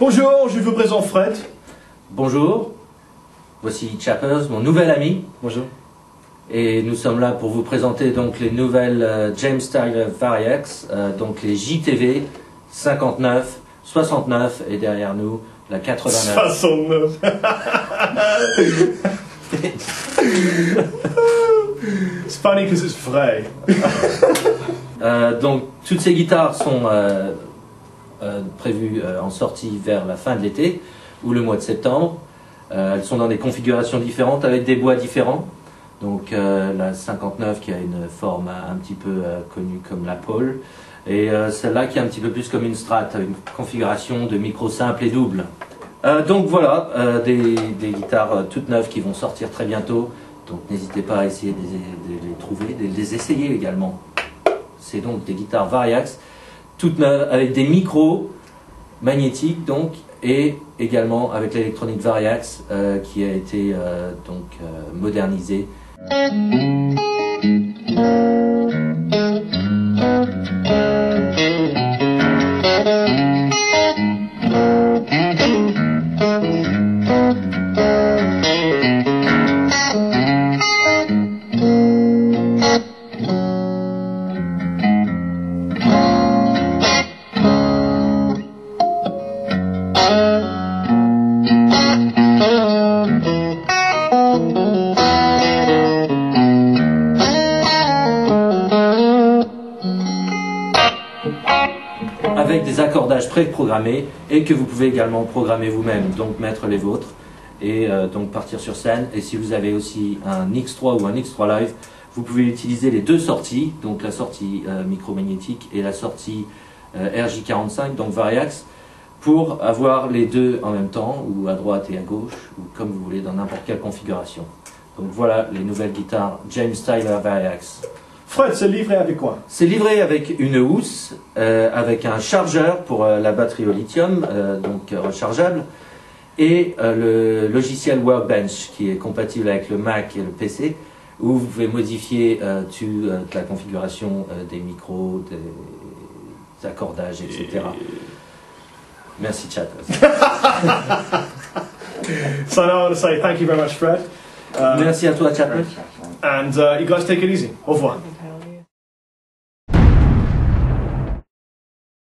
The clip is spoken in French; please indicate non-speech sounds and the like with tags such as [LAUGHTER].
Bonjour, je vous présente Fred. Bonjour, voici Chappers, mon nouvel ami. Bonjour. Et nous sommes là pour vous présenter donc les nouvelles euh, James Tyler Variax, euh, donc les JTV 59, 69 et derrière nous la 89. 69. [LAUGHS] C'est funny because it's vrai. Euh, donc toutes ces guitares sont prévues euh, en sortie vers la fin de l'été ou le mois de septembre. Euh, elles sont dans des configurations différentes avec des bois différents. Donc euh, la 59 qui a une forme un petit peu euh, connue comme la pole et euh, celle-là qui est un petit peu plus comme une strat, une configuration de micro simple et double. Euh, donc voilà, euh, des, guitares euh, toutes neuves qui vont sortir très bientôt. Donc n'hésitez pas à essayer de les, de les trouver, de les essayer également. C'est donc des guitares Variax, avec des micros magnétiques donc, et également avec l'électronique Variax euh, qui a été euh, donc euh, modernisée. Avec des accordages préprogrammés et que vous pouvez également programmer vous-même, donc mettre les vôtres et euh, donc partir sur scène. Et si vous avez aussi un X3 ou un X3 Live, vous pouvez utiliser les deux sorties, donc la sortie euh, micromagnétique et la sortie euh, RJ45, donc Variax, pour avoir les deux en même temps, ou à droite et à gauche, ou comme vous voulez, dans n'importe quelle configuration. Donc voilà les nouvelles guitares James Tyler Variax. Fred, c'est livré avec quoi? C'est livré avec une housse, euh, avec un chargeur pour euh, la batterie au lithium, euh, donc rechargeable, et euh, le logiciel Workbench qui est compatible avec le Mac et le PC, où vous pouvez modifier euh, toute euh, la configuration euh, des micros, des accordages, etc. Merci chat. So now I want to say thank you very much, Fred. Merci à toi Chapman. and uh, you guys take it easy. Au revoir.